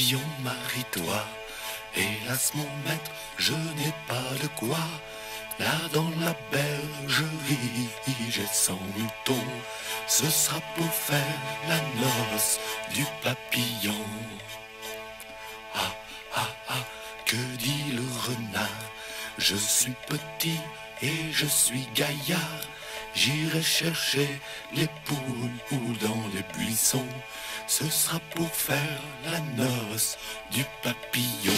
papillon, marie-toi. Hélas, mon maître, je n'ai pas de quoi. Là dans la bergerie, j'ai cent moutons. Ce sera pour faire la noce du papillon. Ah, ah, ah, que dit le renard? Je suis petit et je suis gaillard. J'irai chercher les poules ou dans les buissons. Ce sera pour faire la noce du papillon.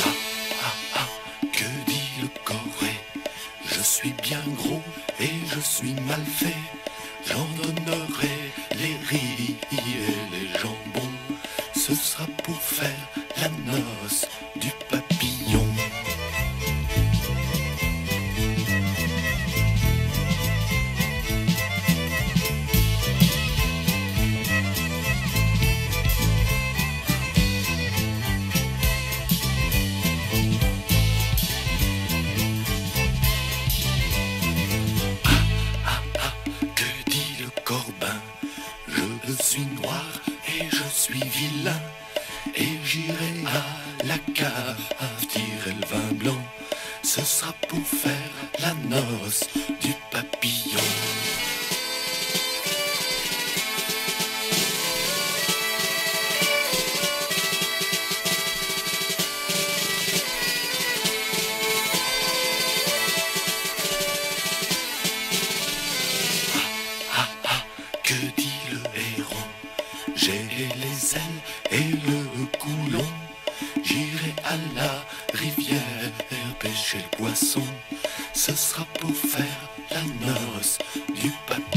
Ah, ah, ah, que dit le coré Je suis bien gros et je suis mal fait. J'en donnerai les riz j'irai à la cave tirer le vin blanc. Ce sera pour faire la noce du papillon. J'ai les ailes et le coulon. J'irai à la rivière pêcher le poisson. Ce sera pour faire la noce du papillon.